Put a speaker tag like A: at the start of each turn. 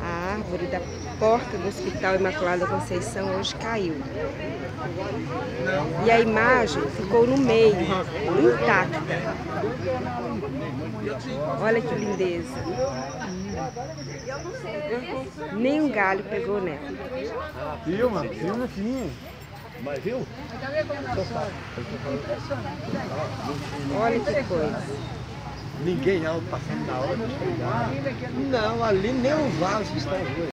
A: A árvore da porta do Hospital Imaculada Conceição hoje caiu. E a imagem ficou no meio, intacta. Olha que lindeza. Nem um galho pegou nela.
B: Filma, filma sim.
C: Mas viu?
A: Olha que coisa.
C: Ninguém alto passando na hora chegar. Não, ali nem o vaso está hoje.